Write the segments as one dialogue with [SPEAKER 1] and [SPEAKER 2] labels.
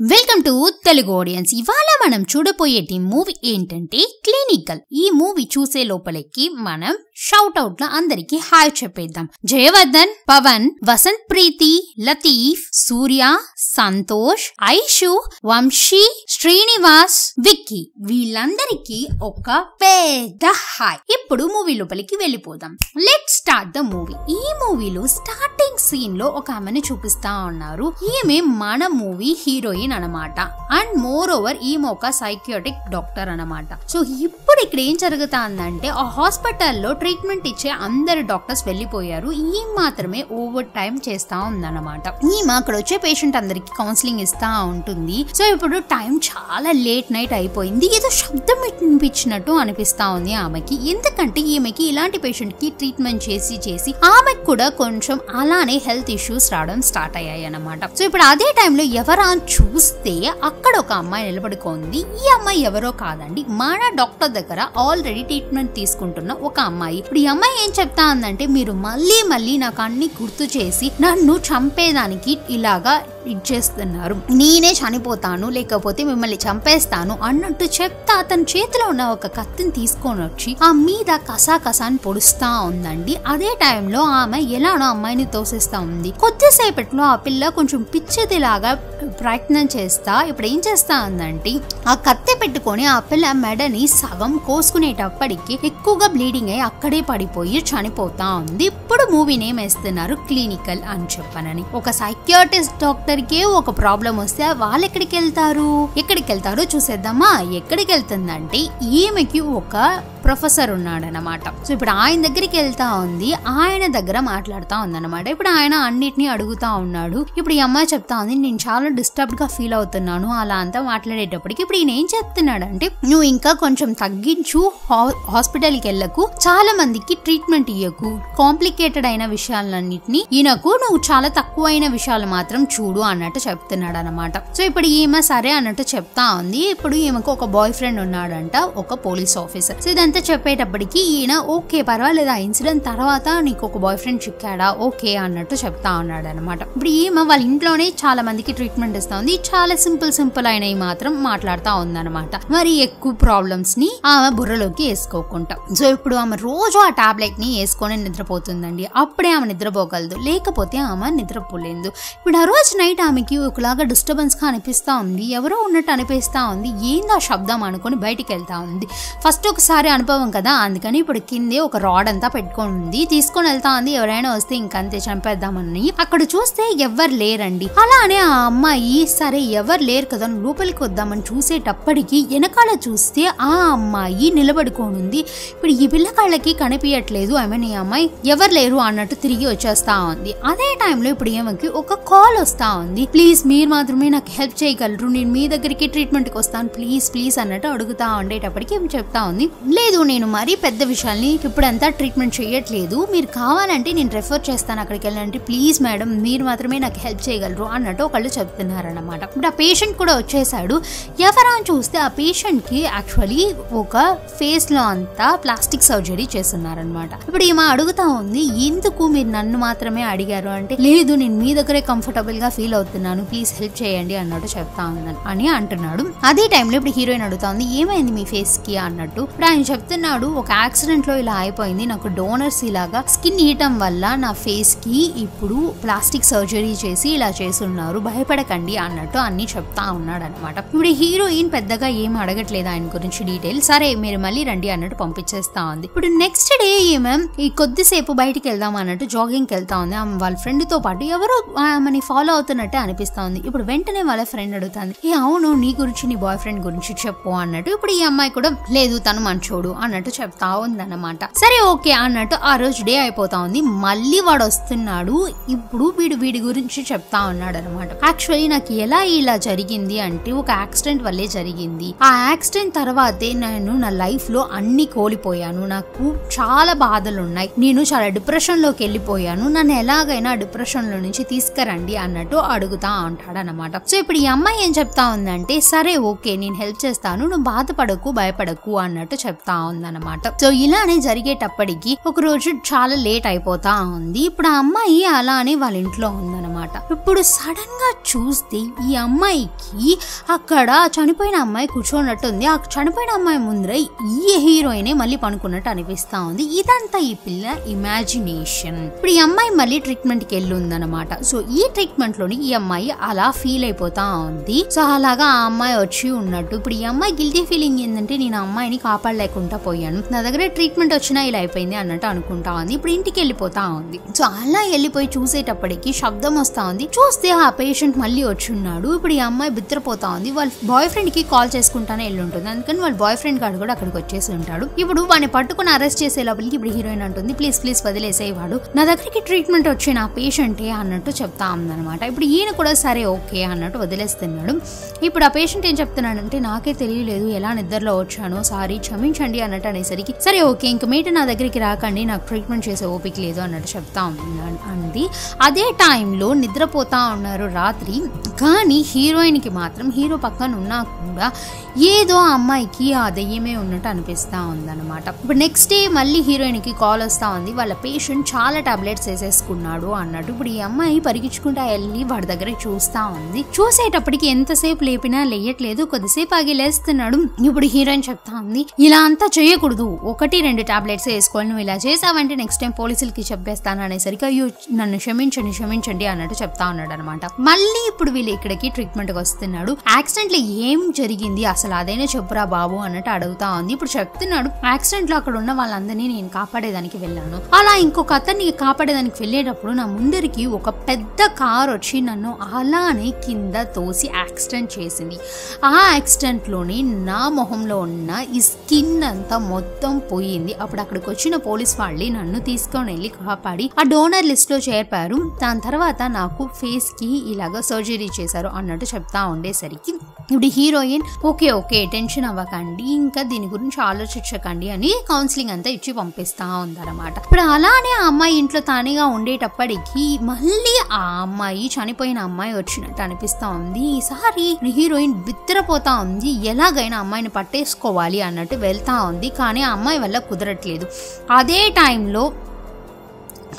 [SPEAKER 1] Welcome to Telugu audience ఇవాళ మనం చూడబోయేటి మూవీ ఏంటంటే క్లినికల్. ఈ మూవీ చూసే లోపలికి మనం షౌట్ అవుట్లో అందరికి హాయ్ చెప్పేద్దాం. జయవర్ధన్ పవన్ వసంత్ ప్రీతి లతీఫ్ సూర్య సంతోష్ ఐషు వంశీ శ్రీనివాస్ విక్కీ. వీళ్ళందరికీ ఒక పెద్ద హాయ్. ఇప్పుడు మూవీ లోపలికి వెళ్ళిపోదాం. లెట్ స్టార్ట్ ద మూవీ ఈ మూవీలో స్టార్టింగ్ సీన్లో ఒక ఆమెను చూపిస్తా ఉన్నారు. ఈమె మన మూవీ హీరోయిన్ అనమాట. అండ్ మోర్ ఓవర్ ఈమె ఒక సైక్యోటిక్ డాక్టర్ అనమాట. సో ఇప్పుడు ఇక్కడ ఏం జరుగుతుందంటే ఆ హాస్పిటల్లో ట్రీట్మెంట్ ఇచ్చే అందరు డాక్టర్స్ వెళ్ళిపోయారు. ఈ మాత్రమే ఓవర్ టైం చేస్తా ఉందన్నమాట. ఈమె అక్కడ వచ్చే పేషెంట్ అందరికి కౌన్సిలింగ్ ఇస్తా ఉంటుంది. సో ఇప్పుడు టైం చాలా లేట్ నైట్ అయిపోయింది. ఏదో శబ్దం వినిపించినట్టు అనిపిస్తా ఉంది ఆమెకి. ఎందుకంటే ఈమెకి ఇలాంటి పేషెంట్కి ట్రీట్మెంట్ చేసి చేసి ఆమెకు కూడా కొంచెం అలానే హెల్త్ ఇష్యూస్ రావడం స్టార్ట్ అయ్యాయి అన్నమాట. సో ఇప్పుడు అదే టైంలో ఎవరా చూస్తే అక్కడ ఒక అమ్మాయి నిలబడుకుంది. ఈ అమ్మాయి ఎవరో కాదండి. మన డాక్టర్ దగ్గర ఆల్రెడీ ట్రీట్మెంట్ తీసుకుంటున్న ఒక అమ్మాయి. ఇప్పుడు ఈ అమ్మాయి ఏం చెప్తా ఉందంటే మీరు మళ్ళీ మళ్ళీ నాకు అన్ని గుర్తు చేసి నన్ను చంపేదానికి ఇలాగా ఇచ్చేస్తున్నారు నేనే చనిపోతాను లేకపోతే మిమ్మల్ని చంపేస్తాను అన్నట్టు చెప్తా అతని చేతిలో ఉన్న ఒక కత్తిని తీసుకొని వచ్చి ఆ మీద కసా కసాని పొడుస్తా ఉందండి. అదే టైంలో ఆమె ఎలానో అమ్మాయిని తోసేస్తా ఉంది. కొద్దిసేపట్లో ఆ పిల్ల కొంచెం పిచ్చిదిలాగా ప్రయత్నం చేస్తా ఇప్పుడు ఏం చేస్తా ఉందంటే ఆ కత్తి పెట్టుకొని ఆ పిల్ల మెడని సగం కోసుకునేటప్పటికి ఎక్కువగా బ్లీడింగ్ అయ్యి అక్కడే పడిపోయి చనిపోతా ఉంది. ఇప్పుడు మూవీ నేమ్ వేస్తున్నారు? క్లినికల్ అని చెప్పనని. ఒక సైకియాటిస్ట్ డాక్టర్ డాక్టర్కే ఒక ప్రాబ్లం వస్తే వాళ్ళు ఎక్కడికి వెళ్తారు ఎక్కడికి వెళ్తారో చూసేద్దామా? ఎక్కడికి వెళ్తుందంటే ఈమెకి ఒక ప్రొఫెసర్ ఉన్నాడనమాట సో ఇప్పుడు ఆయన దగ్గరికి వెళ్తా ఉంది ఆయన దగ్గర మాట్లాడుతా ఉందన్నమాట. ఇప్పుడు ఆయన అన్నిటినీ అడుగుతా ఉన్నాడు. ఇప్పుడు ఈ అమ్మాయి చెప్తా ఉంది నేను చాలా డిస్టర్బ్గా ఫీల్ అవుతున్నాను అలా అంతా మాట్లాడేటప్పటికి ఇప్పుడు ఈయన ఏం చెప్తున్నాడంటే నువ్వు ఇంకా కొంచెం తగ్గించు హాస్పిటల్కి వెళ్ళకు చాలా మందికి ట్రీట్మెంట్ ఇయ్యకు కాంప్లికేటెడ్ అయిన విషయాలన్నింటినీ ఈయనకు నువ్వు చాలా తక్కువైన విషయాలు మాత్రం చూడు అన్నట్టు చెప్తున్నాడు అనమాట సో ఇప్పుడు ఈమె సరే అన్నట్టు చెప్తా ఉంది. ఇప్పుడు ఈమెకు ఒక బాయ్ ఫ్రెండ్ ఉన్నాడంట ఒక పోలీస్ ఆఫీసర్ సో ఇదంతా చెప్పేటప్పటికి ఈయన ఓకే పర్వాలేదు ఆ ఇన్సిడెంట్ తర్వాత నీకు ఒక బాయ్ ఫ్రెండ్ చిక్కాడా? ఓకే అన్నట్టు చెప్తా ఉన్నాడు అనమాట ఇప్పుడు ఈమె వాళ్ళ ఇంట్లోనే చాలా మందికి ట్రీట్మెంట్ ఇస్తా ఉంది చాలా సింపుల్ సింపుల్ అయినవి మాత్రం మాట్లాడుతూ ఉందన్నమాట. మరి ఎక్కువ ప్రాబ్లమ్స్ని ఆమె బుర్రలోకి వేసుకోకుండా. సో ఇప్పుడు ఆమె రోజు ఆ టాబ్లెట్ని వేసుకొని నిద్రపోతుందండి. అప్పుడే ఆమె నిద్రపోగలదు. లేకపోతే ఆమె నిద్రపోలేదు. ఇప్పుడు ఆ రోజు నైట్ ఆమెకి ఒకలాగా డిస్టర్బెన్స్గా అనిపిస్తా ఉంది. ఎవరో ఉన్నట్టు అనిపిస్తా ఉంది. ఏందో ఆ శబ్దం అనుకొని బయటికి వెళ్తా ఉంది. ఫస్ట్ ఒకసారి అనుభవం కదా అందుకని ఇప్పుడు కిందే ఒక రాడ్ అంతా పెట్టుకొని ఉంది. తీసుకొని వెళ్తా ఉంది. ఎవరైనా వస్తే ఇంకంతే చంపేద్దామని. అక్కడ చూస్తే ఎవ్వరు లేరండి. అలానే ఆ అమ్మాయి సరే ఎవరు లేరు కదా లోపలికి వద్దామని చూసేటప్పటికి వెనకాల చూస్తే ఆ అమ్మాయి నిలబడుకోనుంది ఇప్పుడు ఈ పిల్లకాళ్ళకి కనిపించట్లేదు ఐ మీన్ ఈ అమ్మాయి ఎవరు లేరు అన్నట్టు తిరిగి వచ్చేస్తా ఉంది. అదే టైంలో ఇప్పుడు ఏమకి ఒక కాల్ వస్తా ఉంది. ప్లీజ్ మీరు మాత్రమే నాకు హెల్ప్ చేయగలరు. నేను మీ దగ్గరికి ట్రీట్మెంట్కి వస్తాను. ప్లీజ్ ప్లీజ్ అన్నట్టు అడుగుతా ఉండేటప్పటికి ఏం చెప్తా ఉంది. లేదు నేను మరీ పెద్ద విషయాల్ని ఇప్పుడంతా ట్రీట్మెంట్ చేయట్లేదు మీరు కావాలంటే నేను రెఫర్ చేస్తాను అక్కడికి వెళ్ళాలంటే ప్లీజ్ మేడం మీరు మాత్రమే నాకు హెల్ప్ చేయగలరు అన్నట్టు ఒకళ్ళు చెప్తున్నారన్నమాట. ఇప్పుడు ఆ పేషెంట్ కూడా వచ్చేసాడు ఎవరా చూస్తే ఆ పేషెంట్కి యాక్చువల్లీ ఒక ఫేస్లో అంతా ప్లాస్టిక్ సర్జరీ చేస్తున్నారనమాట ఇప్పుడు ఈమె అడుగుతా ఉంది ఎందుకు మీరు నన్ను మాత్రమే అడిగారు? అంటే లేదు నేను మీ దగ్గరే కంఫర్టబుల్గా ఫీల్ అవుతున్నాను ప్లీజ్ హెల్ప్ చేయండి అన్నట్టు చెప్తా ఉన్నాను అని అంటున్నాడు. అదే టైంలో ఇప్పుడు హీరోయిన్ అడుగుతా ఉంది ఏమైంది మీ ఫేస్కి అన్నట్టు. ఇప్పుడు ఆయన చెప్తున్నాడు ఒక యాక్సిడెంట్లో ఇలా అయిపోయింది నాకు డోనర్స్ ఇలాగా స్కిన్ ఈయటం వల్ల నా ఫేస్కి ఇప్పుడు ప్లాస్టిక్ సర్జరీ చేసి ఇలా చేస్తున్నారు భయపడకండి అన్నట్టు అన్ని చెప్తా ఉన్నాడు అనమాట ఇప్పుడు హీరోయిన్ పెద్దగా ఏం అడగట్లేదు ఆయన గురించి డీటెయిల్. సరే మీరు మళ్ళీ రండి అన్నట్టు పంపించేస్తా ఉంది. ఇప్పుడు నెక్స్ట్ డే ఏమే ఈ కొద్దిసేపు బయటికి వెళ్దాం అన్నట్టు జాగింగ్కి వెళ్తా ఉంది. వాళ్ళ ఫ్రెండ్తో పాటు ఎవరో ఆమెని ఫాలో అవుతున్నట్టే అనిపిస్తా ఉంది. ఇప్పుడు వెంటనే వాళ్ళ ఫ్రెండ్ అడుగుతుంది ఈ అవును నీ గురించి నీ బాయ్ ఫ్రెండ్ గురించి చెప్పు అన్నట్టు. ఇప్పుడు ఈ అమ్మాయి కూడా లేదు తను మంచోడు అన్నట్టు చెప్తా ఉందన్నమాట. సరే ఓకే అన్నట్టు ఆ రోజు డే అయిపోతా ఉంది. మళ్ళీ వాడు వస్తున్నాడు. ఇప్పుడు వీడు వీడి గురించి చెప్తా ఉన్నాడు అనమాట యాక్చువల్లీ నాకు ఎలా ఇలా జరిగింది అంటే ఒక యాక్సిడెంట్ వల్లే జరిగింది. ఆ యాక్సిడెంట్ తర్వాతే నేను నా లైఫ్లో అన్ని కోల్పోయాను. నాకు చాలా బాధలు ఉన్నాయి. నేను చాలా డిప్రెషన్లోకి వెళ్ళిపోయాను. నన్ను ఎలాగైనా డిప్రెషన్లో నుంచి తీసుకురండి అన్నట్టు అడుగుతా ఉంటాడు అనమాట సో ఇప్పుడు ఈ అమ్మాయి ఏం చెప్తా ఉందంటే సరే ఓకే నేను హెల్ప్ చేస్తాను. నువ్వు బాధపడకు భయపడకు అన్నట్టు చెప్తా ఉందన్నమాట సో ఇలానే జరిగేటప్పటికి ఒక రోజు చాలా లేట్ అయిపోతా ఉంది. ఇప్పుడు ఆ అమ్మాయి అలానే వాళ్ళ ఇంట్లో ఉందన్నమాట. ఇప్పుడు సడన్గా చూస్తే ఈ అమ్మాయికి అక్కడ చనిపోయిన అమ్మాయి కూర్చోనట్టు ఉంది ఆ చనిపోయిన అమ్మాయి ముందర ఈ హీరోయినే మళ్ళీ పనుకున్నట్టు అనిపిస్తా ఉంది. ఇదంతా ఈ పిల్ల ఇమాజినేషన్. ఇప్పుడు ఈ అమ్మాయి మళ్ళీ ట్రీట్మెంట్కి వెళ్ళి ఉందన్నమాట సో ఈ ట్రీట్మెంట్లోని ఈ అమ్మాయి అలా ఫీల్ అయిపోతా ఉంది. సో అలాగా ఆ అమ్మాయి వచ్చి ఉన్నట్టు. ఇప్పుడు ఈ అమ్మాయి గిల్టీ ఫీలింగ్ ఏంటంటే నేను అమ్మాయిని కాపాడలేకుండా పోయాను. నా దగ్గర ట్రీట్మెంట్ వచ్చినా ఇలా అయిపోయింది అన్నట్టు అనుకుంటా ఉంది. ఇప్పుడు ఇంటికి వెళ్ళిపోతా ఉంది. సో అలా వెళ్ళిపోయి చూసేటప్పటికి శబ్దం వస్తా ఉంది. చూస్తే ఆ పేషెంట్ మళ్ళీ వచ్చి ఉన్నాడు ఇప్పుడు ఈ అమ్మాయి బిత్రపోతా ఉంది. వాళ్ళ బాయ్ ఫ్రెండ్కి కాల్ చేసుకుంటానే వెళ్ళి ఉంటుంది అందుకని వాళ్ళ బాయ్ ఫ్రెండ్ గాడు కూడా అక్కడికి వచ్చేసి ఉంటాడు. ఇప్పుడు వాడిని పట్టుకుని అరెస్ట్ చేసే లోపలికి ఇప్పుడు హీరోయిన్ అంటుంది. ప్లీజ్ ప్లీజ్ వదిలేసేవాడు నా దగ్గరికి ట్రీట్మెంట్ వచ్చిన నా పేషెంటే అన్నట్టు చెప్తా ఉందన్నమాట. ఇప్పుడు ఈయన కూడా సరే ఓకే అన్నట్టు వదిలేస్తున్నాడు. ఇప్పుడు ఆ పేషెంట్ ఏం చెప్తున్నాడంటే నాకే తెలియలేదు. ఎలా నిద్రలో వచ్చానో? సారీ క్షమించండి. అన్నట్టు అనేసరికి సరే ఓకే ఇంక మీట నా దగ్గరికి రాకండి నాకు ట్రీట్మెంట్ చేసే ఓపిక లేదు అన్నట్టు చెప్తా అంది. అదే టైంలో నిద్రపోతా ఉన్నారు రాత్రి. కానీ హీరోయిన్కి మాత్రం హీరో పక్కన ఉన్నా కూడా ఏదో ఆ అమ్మాయికి ఆ దయ్యమే ఉన్నట్టు అనిపిస్తూ ఉందన్నమాట. ఇప్పుడు నెక్స్ట్ డే మళ్ళీ హీరోయిన్కి కాల్ వస్తూ ఉంది. వాళ్ళ పేషెంట్ చాలా టాబ్లెట్స్ వేసేసుకున్నాడు అన్నట్టు. ఇప్పుడు ఈ అమ్మాయి పరిగించుకుంటా వెళ్ళి వాడి దగ్గర చూస్తూ ఉంది. చూసేటప్పటికి ఎంతసేపు లేపినా లేయట్లేదు. కొద్దిసేపు ఆగి లేస్తున్నాడు. ఇప్పుడు హీరోయిన్ చెప్తా ఉంది ఇలా అంతా చేయకూడదు. ఒకటి రెండు టాబ్లెట్స్ వేసుకోవాలి నువ్వు ఇలా చేసావంటే నెక్స్ట్ టైం పోలీసులకి చెప్పేస్తాను అనేసరికి అయ్యో నన్ను క్షమించండి క్షమించండి అన్నట్టు చెప్తా ఉన్నాడు అనమాట మళ్ళీ ఇప్పుడు వీళ్ళు ఇక్కడికి ట్రీట్మెంట్ వస్తున్నాడు. యాక్సిడెంట్లో ఏం జరిగింది? అసలు అదైనా చెప్పురా బాబు అన్నట్టు అడుగుతా ఉంది. ఇప్పుడు చెప్తున్నాడు యాక్సిడెంట్లో అక్కడ ఉన్న వాళ్ళందరినీ నేను కాపాడేదానికి వెళ్ళాను. అలా ఇంకొక అతన్ని కాపాడేదానికి వెళ్ళేటప్పుడు నా ముందరికి ఒక పెద్ద కార్ వచ్చి నన్ను అలానే కింద తోసి యాక్సిడెంట్ చేసింది. ఆ యాక్సిడెంట్లోని నా మొహంలో ఉన్న ఈ స్కిన్ అంతా మొత్తం పోయింది. అప్పుడు అక్కడికి వచ్చిన పోలీస్ వాళ్ళు నన్ను తీసుకొని వెళ్ళి కాపాడి ఆ డోనర్ లిస్ట్లో చేర్పారు. దాని తర్వాత నాకు ఫేస్కి ఇలాగ సర్జరీ చేశారు అన్నట్టు చెప్తా ఉండేసరికి ఇప్పుడు హీరోయిన్ ఓకే ఓకే టెన్షన్ అవ్వకండి ఇంకా దీని గురించి ఆలోచించకండి అని కౌన్సిలింగ్ అంతా ఇచ్చి పంపిస్తా ఉందన్నమాట. ఇప్పుడు అలానే ఆ అమ్మాయి ఇంట్లో తానేగా ఉండేటప్పటికి మళ్ళీ ఆ అమ్మాయి చనిపోయిన అమ్మాయి వచ్చినట్టు అనిపిస్తా ఉంది. ఈసారి హీరోయిన్ బిత్తరపోతా ఉంది. ఎలాగైనా అమ్మాయిని పట్టేసుకోవాలి అన్నట్టు వెళ్తా ఉంది. కానీ ఆ అమ్మాయి వల్ల కుదరట్లేదు. అదే టైంలో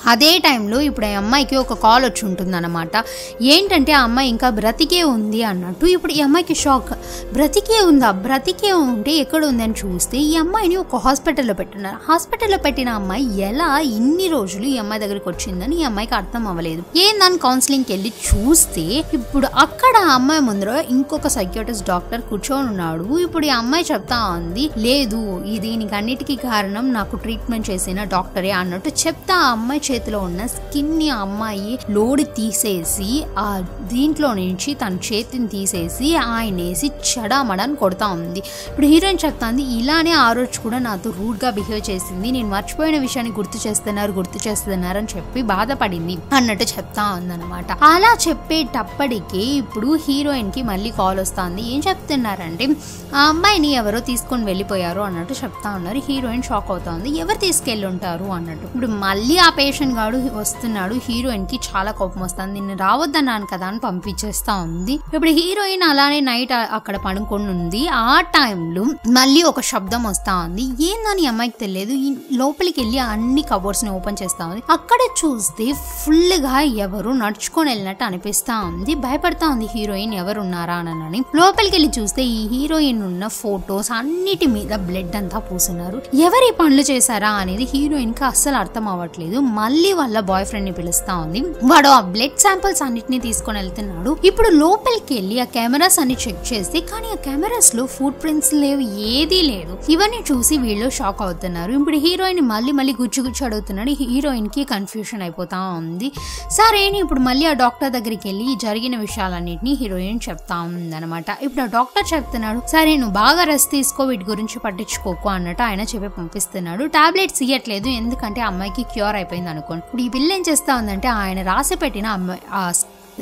[SPEAKER 1] అదే టైంలో ఇప్పుడు ఆ అమ్మాయికి ఒక కాల్ వచ్చి ఉంటుంది అనమాట ఏంటంటే ఆ అమ్మాయి ఇంకా బ్రతికే ఉంది అన్నట్టు ఇప్పుడు ఈ అమ్మాయికి షాక్. బ్రతికే ఉందా? బ్రతికే ఉంటే ఎక్కడ ఉందని చూస్తే ఈ అమ్మాయిని ఒక హాస్పిటల్లో పెట్టున్నారు హాస్పిటల్లో పెట్టిన అమ్మాయి ఎలా ఇన్ని రోజులు ఈ అమ్మాయి దగ్గరికి వచ్చిందని ఈ అమ్మాయికి అర్థం అవ్వలేదు. ఏందని కౌన్సిలింగ్కి వెళ్ళి చూస్తే ఇప్పుడు అక్కడ ఆ అమ్మాయి ముందర ఇంకొక సైకియాట్రిస్ట్ డాక్టర్ కూర్చొని ఉన్నాడు. ఇప్పుడు ఈ అమ్మాయి చెప్తా ఉంది లేదు దీనికి అన్నిటికీ కారణం నాకు ట్రీట్మెంట్ చేసిన డాక్టరే అన్నట్టు చెప్తా ఆ అమ్మాయి చేతిలో ఉన్న స్కిన్ని ఆ అమ్మాయి లోడి తీసేసి ఆ దీంట్లో నుంచి తన చేతిని తీసేసి ఆయన వేసి చడామడని కొడతా ఉంది. ఇప్పుడు హీరోయిన్ చెప్తాంది ఇలానే ఆ రోజు కూడా నాతో రూడ్గా బిహేవ్ చేసింది. నేను మర్చిపోయిన విషయాన్ని గుర్తు చేస్తున్నారు గుర్తు చేస్తున్నారు అని చెప్పి బాధపడింది అన్నట్టు చెప్తా ఉందన్నమాట. అలా చెప్పేటప్పటికి ఇప్పుడు హీరోయిన్కి మళ్ళీ కాల్ వస్తుంది. ఏం చెప్తున్నారంటే ఆ అమ్మాయిని ఎవరో తీసుకొని వెళ్ళిపోయారు అన్నట్టు చెప్తా ఉన్నారు. హీరోయిన్ షాక్ అవుతా ఉంది. ఎవరు తీసుకెళ్ళి ఉంటారు అన్నట్టు. ఇప్పుడు మళ్ళీ ఆ పేషెంట్ గాడు వస్తున్నాడు. హీరోయిన్కి చాలా కోపం వస్తుంది. నిన్ను రావద్దన్నాను కదా అని పంపించేస్తా ఉంది. ఇప్పుడు హీరోయిన్ అలానే నైట్ అక్కడ పడుకొని ఉంది ఆ టైంలో మళ్ళీ ఒక శబ్దం వస్తా ఉంది. ఏందని అమ్మాయికి తెలియదు. లోపలికి వెళ్ళి అన్ని కబోర్డ్స్ని ఓపెన్ చేస్తా ఉంది. అక్కడ చూస్తే ఫుల్గా ఎవరు నడుచుకొని వెళ్ళినట్టు అనిపిస్తా ఉంది. భయపడతా ఉంది హీరోయిన్ ఎవరు ఉన్నారా అని లోపలికి వెళ్ళి చూస్తే ఈ హీరోయిన్ ఉన్న ఫొటోస్ అన్నిటి మీద బ్లడ్ అంతా పూసున్నారు. ఎవరి పనులు చేశారా అనేది హీరోయిన్కి అస్సలు అర్థం అవ్వట్లేదు. మళ్ళీ వాళ్ళ బాయ్ ఫ్రెండ్ని పిలుస్తా ఉంది. వాడు ఆ బ్లడ్ శాంపిల్స్ అన్నిటిని తీసుకొని వెళ్తున్నాడు. ఇప్పుడు లోపలికి వెళ్ళి ఆ కెమెరాస్ అన్ని చెక్ చేస్తే కానీ ఆ కెమెరాస్లో ఫుట్ ప్రింట్స్ లేవు ఏదీ లేదు ఇవన్నీ చూసి వీళ్ళు షాక్ అవుతున్నారు. ఇప్పుడు హీరోయిన్ మళ్ళీ మళ్ళీ గుచ్చి గుచ్చి అడుగుతున్నాడు. హీరోయిన్కి కన్ఫ్యూషన్ అయిపోతా ఉంది. సరే ఇప్పుడు మళ్ళీ ఆ డాక్టర్ దగ్గరికి వెళ్ళి జరిగిన విషయాలన్నింటినీ హీరోయిన్ చెప్తా ఉందన్నమాట. ఇప్పుడు ఆ డాక్టర్ చెప్తున్నాడు సరే నువ్వు బాగా రెస్ట్ తీసుకో వీటి గురించి పట్టించుకోకు అన్నట్టు ఆయన చెప్పి పంపిస్తున్నాడు. టాబ్లెట్స్ ఇవ్వట్లేదు ఎందుకంటే అమ్మాయికి క్యూర్ అయిపోయింది అనుకోండి. ఇప్పుడు ఈ బిల్ ఏం చేస్తా ఉందంటే ఆయన రాసి పెట్టిన ఆ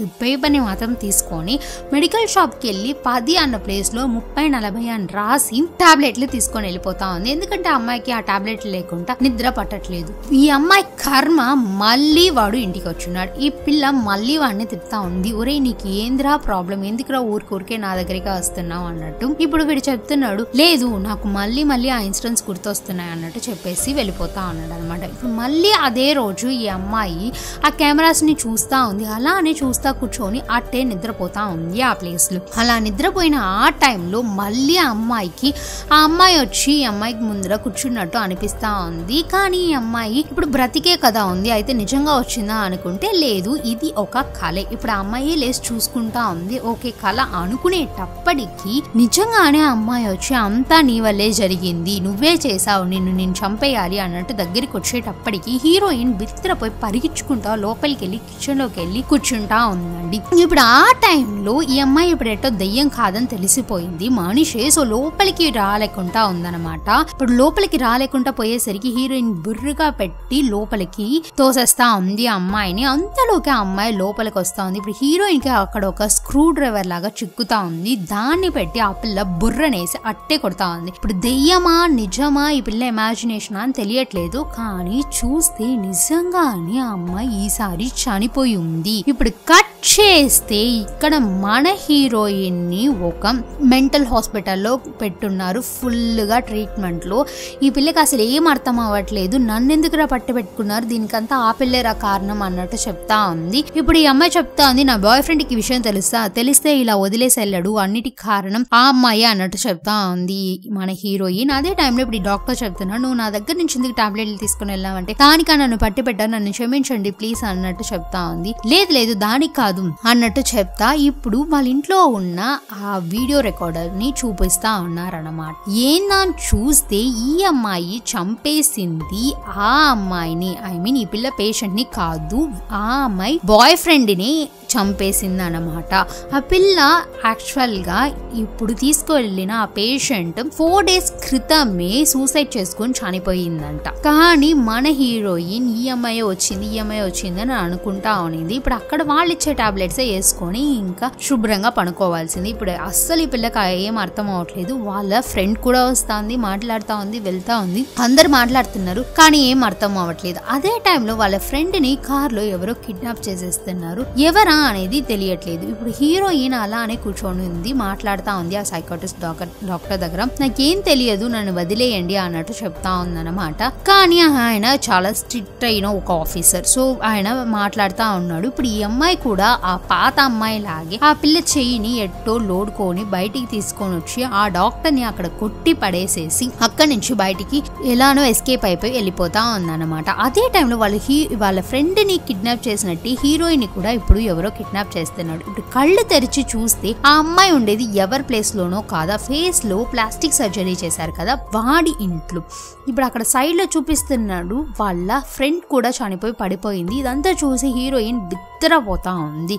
[SPEAKER 1] పేపర్ని మాత్రం తీసుకొని మెడికల్ షాప్కి వెళ్ళి పది అన్న ప్లేస్లో ముప్పై నలభై అని రాసి టాబ్లెట్లు తీసుకొని వెళ్ళిపోతా ఉంది. ఎందుకంటే అమ్మాయికి ఆ టాబ్లెట్లు లేకుండా నిద్ర పట్టట్లేదు. ఈ అమ్మాయి కర్మ మళ్ళీ వాడు ఇంటికి వచ్చున్నాడు. ఈ పిల్ల మళ్ళీ వాడిని తిప్పుతా ఉంది. ఒరే నీకు ఏందిరా ప్రాబ్లం ఎందుకురా ఊరికూరికే నా దగ్గరికి వస్తున్నావు? అన్నట్టు ఇప్పుడు వీడు చెప్తున్నాడు. లేదు నాకు మళ్ళీ మళ్ళీ ఆ ఇన్సిడెంట్స్ గుర్తొస్తున్నాయి అన్నట్టు చెప్పేసి వెళ్ళిపోతా ఉన్నాడు అనమాట ఇప్పుడు మళ్ళీ అదే రోజు ఈ అమ్మాయి ఆ కెమెరాస్ని చూస్తా ఉంది. అలానే చూస్తా కూర్చొని అట్టే నిద్రపోతా ఉంది ఆ ప్లేస్లో అలా నిద్రపోయిన ఆ టైంలో మళ్ళీ ఆ అమ్మాయికి ఆ అమ్మాయి వచ్చి ఈ అమ్మాయికి ముందర కూర్చున్నట్టు అనిపిస్తా ఉంది. కానీ ఈ అమ్మాయి ఇప్పుడు బ్రతికే కదా ఉంది. అయితే నిజంగా వచ్చిందా అనుకుంటే లేదు. ఇది ఒక కళ ఇప్పుడు ఆ అమ్మాయి లేచి చూసుకుంటా ఉంది. ఓకే కళ అనుకునేటప్పటికి నిజంగానే ఆ అమ్మాయి వచ్చి అంతా నీ వల్లే జరిగింది. నువ్వే చేసావు నిన్ను నేను చంపేయాలి అన్నట్టు దగ్గరికి వచ్చేటప్పటికి హీరోయిన్ బిత్తిరపోయి పరిగించుకుంటా లోపలికి వెళ్ళి కిచెన్లోకి వెళ్ళి కూర్చుంటా ఉందండి ఇప్పుడు ఆ టైంలో ఈ అమ్మాయి ఇప్పుడు ఎట్టో దయ్యం కాదని తెలిసిపోయింది. మనిషి సో లోపలికి రాలేకుండా ఉందన్నమాట. ఇప్పుడు లోపలికి రాలేకుండా పోయేసరికి హీరోయిన్ బుర్రగా పెట్టి లోపలికి తోసేస్తా ఉంది ఆ అమ్మాయిని. అంతలోకి ఆ అమ్మాయి లోపలికి వస్తా ఉంది. ఇప్పుడు హీరోయిన్కి అక్కడ ఒక స్క్రూ డ్రైవర్ లాగా చిక్కుతా ఉంది. దాన్ని పెట్టి ఆ పిల్ల బుర్రనేసి అట్టే కొడతా ఉంది. ఇప్పుడు దెయ్యమా నిజమా ఈ పిల్ల ఇమాజినేషన్ అని తెలియట్లేదు. కానీ చూస్తే నిజంగానే ఆ అమ్మాయి ఈసారి చనిపోయి ఉంది. ఇప్పుడు What? చేస్తే ఇక్కడ మన హీరోయిన్ని ఒక మెంటల్ హాస్పిటల్లో పెట్టున్నారు ఫుల్గా ట్రీట్మెంట్లో ఈ పిల్లకి అసలు ఏం అర్థం అవ్వట్లేదు. నన్ను ఎందుకురా పట్టి పెట్టుకున్నారు? దీనికంతా ఆ పిల్లేరా కారణం అన్నట్టు చెప్తా ఉంది. ఇప్పుడు ఈ అమ్మాయి చెప్తా ఉంది నా బాయ్ ఫ్రెండ్కి ఈ విషయం తెలుస్తా తెలిస్తే ఇలా వదిలేసి వెళ్ళాడు. అన్నిటికి కారణం ఆ అమ్మాయి అన్నట్టు చెప్తా ఉంది మన హీరోయిన్. అదే టైంలో ఇప్పుడు ఈ డాక్టర్ చెప్తున్నాడు నువ్వు నా దగ్గర నుంచి ఎందుకు టాబ్లెట్లు తీసుకుని వెళ్ళావంటే? దానికా నన్ను పట్టి పెట్టాను నన్ను క్షమించండి ప్లీజ్ అన్నట్టు చెప్తా ఉంది. లేదు లేదు దానికి కాదు అన్నట్టు చెప్తా. ఇప్పుడు వాళ్ళ ఇంట్లో ఉన్న ఆ వీడియో రికార్డర్ని చూపిస్తా ఉన్నారన్నమాట. ఏందని చూస్తే ఈ అమ్మాయి చంపేసింది? ఆ అమ్మాయిని ఐ మీన్ ఈ పిల్ల పేషెంట్ని కాదు ఆ అమ్మాయి బాయ్ ఫ్రెండ్ని చంపేసింది అనమాట ఆ పిల్ల యాక్చువల్గా ఇప్పుడు తీసుకువెళ్ళిన ఆ పేషెంట్ ఫోర్ డేస్ క్రితమే సూసైడ్ చేసుకొని చనిపోయిందంట. కానీ మన హీరోయిన్ ఈ అమ్మాయి వచ్చింది ఈ అమ్మాయి వచ్చింది అని అనుకుంటా ఉనింది ఇప్పుడు అక్కడ వాళ్ళు ఇచ్చే టాబ్లెట్స్ వేసుకొని ఇంకా శుభ్రంగా పనుకోవాల్సింది ఇప్పుడు అస్సలు ఈ పిల్లకి ఏం అర్థం అవ్వట్లేదు. వాళ్ళ ఫ్రెండ్ కూడా వస్తుంది మాట్లాడుతా ఉంది వెళ్తా ఉంది. అందరు మాట్లాడుతున్నారు కానీ ఏం అర్థం అవ్వట్లేదు. అదే టైంలో వాళ్ళ ఫ్రెండ్ని కార్లో ఎవరో కిడ్నాప్ చేసేస్తున్నారు. ఎవరా అనేది తెలియట్లేదు. ఇప్పుడు హీరోయిన్ అలానే కూర్చొని ఉంది మాట్లాడుతా ఉంది ఆ సైకాటిస్ట్ డాక్టర్ డాక్టర్ దగ్గర. నాకేం తెలియదు నన్ను వదిలేయండి అన్నట్టు చెప్తా ఉందన్నమాట. కానీ ఆయన చాలా స్ట్రిక్ట్ అయిన ఒక ఆఫీసర్ సో ఆయన మాట్లాడుతా ఉన్నాడు. ఇప్పుడు ఈ అమ్మాయి కూడా ఆ పాత అమ్మాయి లాగే ఆ పిల్ల చెయ్యిని ఎట్టో లోడుకొని బయటికి తీసుకొని వచ్చి ఆ డాక్టర్ని అక్కడ కొట్టి పడేసేసి ఆ అక్కడి నుంచి బయటికి ఎలానో ఎస్కేప్ అయిపోయి వెళ్ళిపోతా ఉందన్నమాట. అదే టైంలో వాళ్ళ హీ వాళ్ళ ఫ్రెండ్ని కిడ్నాప్ చేసినట్టు హీరోయిన్ కూడా ఇప్పుడు ఎవరో కిడ్నాప్ చేస్తున్నాడు. ఇప్పుడు కళ్ళు తెరిచి చూస్తే ఆ అమ్మాయి ఉండేది ఎవరి ప్లేస్ లోనో కాదా ఫేస్లో ప్లాస్టిక్ సర్జరీ చేశారు కదా వాడి ఇంట్లో. ఇప్పుడు అక్కడ సైడ్లో చూపిస్తున్నాడు వాళ్ళ ఫ్రెండ్ కూడా చనిపోయి పడిపోయింది. ఇదంతా చూసి హీరోయిన్ బిత్తరపోతా ఉంది.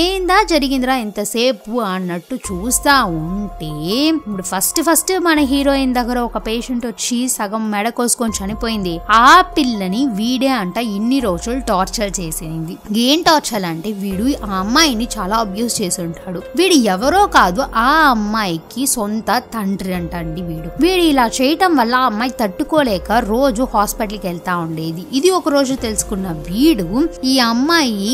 [SPEAKER 1] ఏందా జరిగిందిరా ఇంతసేపు అన్నట్టు చూస్తా ఉంటే ఇప్పుడు ఫస్ట్ ఫస్ట్ మన హీరోయిన్ దగ్గర ఒక పేషెంట్ వచ్చి సగం మెడ కోసుకొని చనిపోయింది. ఆ పిల్లని వీడే అంట ఇన్ని రోజులు టార్చర్ చేసింది. ఏం టార్చర్ అంటే వీడు ఆ అమ్మాయిని చాలా అబ్యూస్ చేసి ఉంటాడు వీడు ఎవరో కాదు ఆ అమ్మాయికి సొంత తండ్రి అంటండి వీడు. వీడు ఇలా చేయటం వల్ల ఆ అమ్మాయి తట్టుకోలేక రోజు హాస్పిటల్కి వెళ్తా ఉండేది. ఇది ఒక రోజు తెలుసుకున్న వీడు ఈ అమ్మాయి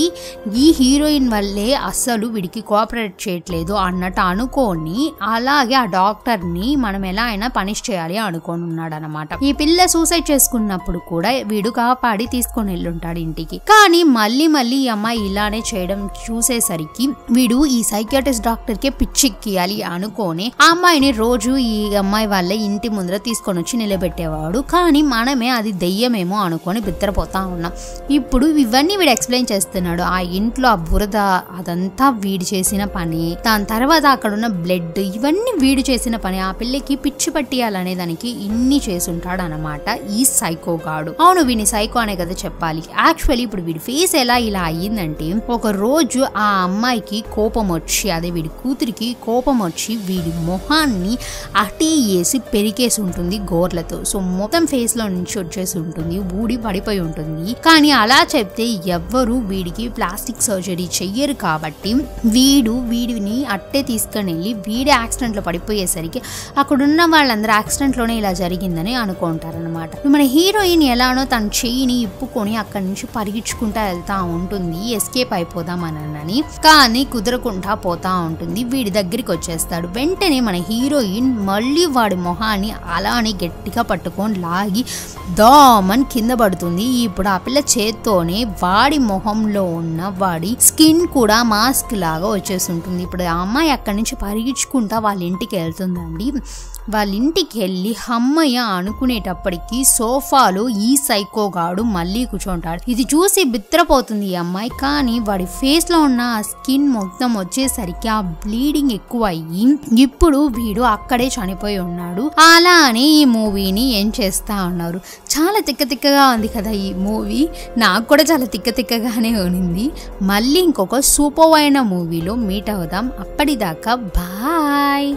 [SPEAKER 1] ఈ హీరోయిన్ వల్లే అస్సలు వీడికి కోఆపరేట్ చేయట్లేదు అన్నట్టు అనుకొని అలాగే ఆ డాక్టర్ని మనం ఎలా అయినా పనిష్ చేయాలి. అనుకొని ఉన్నాడు అనమాట ఈ పిల్ల సూసైడ్ చేసుకున్నప్పుడు కూడా వీడు కాపాడి తీసుకొని వెళ్ళుంటాడు ఇంటికి. కానీ మళ్ళీ మళ్ళీ ఈ అమ్మాయి ఇలానే చేయడం చూసేసరికి వీడు ఈ సైకియాటిస్ట్ డాక్టర్కి పిచ్చెక్కియాలి అనుకొని ఆ అమ్మాయిని రోజు ఈ అమ్మాయి వాళ్ళ ఇంటి ముందర తీసుకొని వచ్చి నిలబెట్టేవాడు. కానీ మనమే అది దెయ్యమేమో అనుకొని బిత్తరపోతా ఉన్నాం. ఇప్పుడు ఇవన్నీ వీడు ఎక్స్ప్లెయిన్ చేస్తున్నాడు. ఆ ఇంట్లో ఆ బురద అదంతా వీడు చేసిన పని దాని తర్వాత అక్కడ ఉన్న బ్లడ్ ఇవన్నీ వీడు చేసిన పని ఆ పిల్లకి పిచ్చి పట్టియాలనేది అతనికి ఇన్ని చేసుంటాడు అనమాట ఈ సైకో గాడు. అవును వీని సైకో అనే కదా చెప్పాలి. యాక్చువల్లీ ఇప్పుడు వీడి ఫేస్ ఎలా ఇలా అయ్యిందంటే ఒక రోజు ఆ అమ్మాయికి కోపం వచ్చి అదే వీడి కూతురికి కోపం వచ్చి వీడి మొహాన్ని అటీ వేసి పెరికేసి ఉంటుంది గోర్లతో. సో మొత్తం ఫేస్లో నుంచి వచ్చేసి ఉంటుంది ఊడి పడిపోయి ఉంటుంది. కానీ అలా చెప్తే ఎవ్వరు వీడికి ప్లాస్టిక్ సర్జరీ చెయ్యరు కాబట్టి వీడు వీడిని అట్టే తీసుకొని వెళ్ళి వీడి యాక్సిడెంట్లో పడిపోయేసరికి అక్కడున్న వాళ్ళందరూ యాక్సిడెంట్ దాంట్లోనే ఇలా జరిగిందని అనుకుంటారనమాట మన హీరోయిన్ ఎలానో తన చెయ్యిని ఇప్పుకొని అక్కడి నుంచి పరిగించుకుంటా వెళ్తా ఉంటుంది. ఎస్కేప్ అయిపోదామనని కానీ కుదరకుండా పోతా ఉంటుంది. వీడి దగ్గరికి వచ్చేస్తాడు. వెంటనే మన హీరోయిన్ మళ్ళీ వాడి మొహాన్ని అలానే గట్టిగా పట్టుకొని లాగి దామని కింద పడుతుంది. ఇప్పుడు ఆ పిల్ల చేత్తోనే వాడి మొహంలో ఉన్న వాడి స్కిన్ కూడా మాస్క్ లాగా వచ్చేసి ఉంటుంది ఇప్పుడు ఆ అమ్మాయి అక్కడి నుంచి పరిగించుకుంటా వాళ్ళ ఇంటికి వెళ్తుందండి. వాళ్ళ ఇంటికి వెళ్ళి అమ్మయ్య అనుకునేటప్పటికి సోఫాలో ఈ సైకోగాడు మళ్ళీ కూర్చుంటాడు. ఇది చూసి బిత్రపోతుంది ఈ అమ్మాయి. కానీ వాడి ఫేస్లో ఉన్న ఆ స్కిన్ మొత్తం వచ్చేసరికి ఆ బ్లీడింగ్ ఎక్కువ అయ్యి ఇప్పుడు వీడు అక్కడే చనిపోయి ఉన్నాడు. అలా అని ఈ మూవీని ఏం చేస్తా ఉన్నారు చాలా తిక్క తిక్కగా ఉంది కదా ఈ మూవీ. నాకు కూడా చాలా తిక్క తిక్కగానే ఉంది మళ్ళీ ఇంకొక సూపర్ అయిన మూవీలో మీట్ అవుదాం. అప్పటిదాకా బాయ్.